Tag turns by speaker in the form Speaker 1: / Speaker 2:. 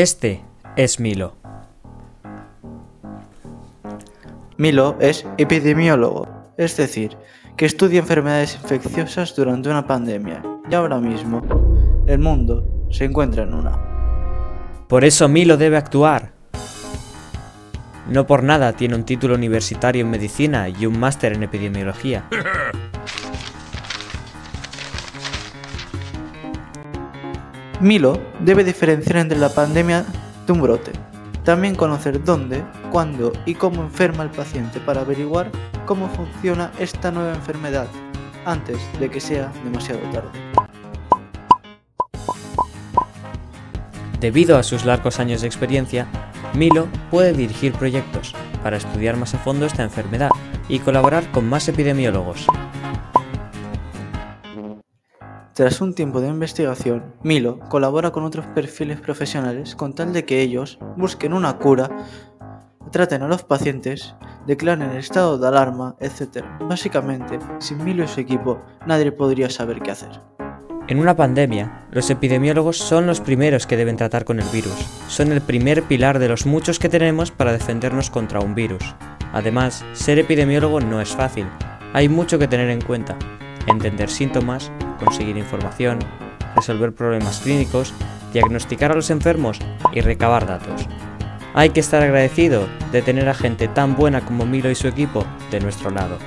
Speaker 1: Este es Milo.
Speaker 2: Milo es epidemiólogo, es decir, que estudia enfermedades infecciosas durante una pandemia y ahora mismo el mundo se encuentra en una.
Speaker 1: Por eso Milo debe actuar. No por nada tiene un título universitario en medicina y un máster en epidemiología.
Speaker 2: Milo debe diferenciar entre la pandemia de un brote. También conocer dónde, cuándo y cómo enferma el paciente para averiguar cómo funciona esta nueva enfermedad antes de que sea demasiado tarde.
Speaker 1: Debido a sus largos años de experiencia, Milo puede dirigir proyectos para estudiar más a fondo esta enfermedad y colaborar con más epidemiólogos.
Speaker 2: Tras un tiempo de investigación, Milo colabora con otros perfiles profesionales con tal de que ellos busquen una cura, traten a los pacientes, declaren el estado de alarma, etc. Básicamente, sin Milo y su equipo, nadie podría saber qué hacer.
Speaker 1: En una pandemia, los epidemiólogos son los primeros que deben tratar con el virus. Son el primer pilar de los muchos que tenemos para defendernos contra un virus. Además, ser epidemiólogo no es fácil. Hay mucho que tener en cuenta. Entender síntomas, conseguir información, resolver problemas clínicos, diagnosticar a los enfermos y recabar datos. Hay que estar agradecido de tener a gente tan buena como Milo y su equipo de nuestro lado.